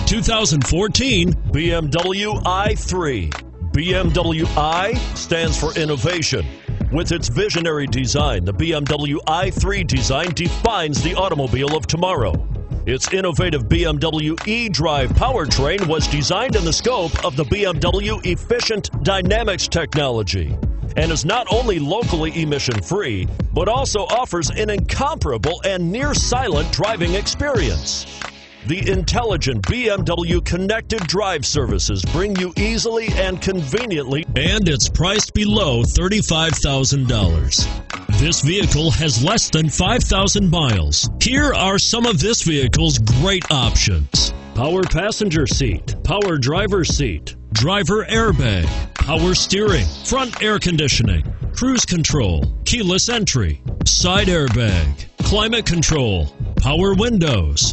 the 2014 BMW i3. BMW i stands for innovation. With its visionary design, the BMW i3 design defines the automobile of tomorrow. Its innovative BMW eDrive powertrain was designed in the scope of the BMW Efficient Dynamics technology and is not only locally emission free, but also offers an incomparable and near silent driving experience. The intelligent BMW connected drive services bring you easily and conveniently, and it's priced below $35,000. This vehicle has less than 5,000 miles. Here are some of this vehicle's great options power passenger seat, power driver seat, driver airbag, power steering, front air conditioning, cruise control, keyless entry, side airbag, climate control, power windows.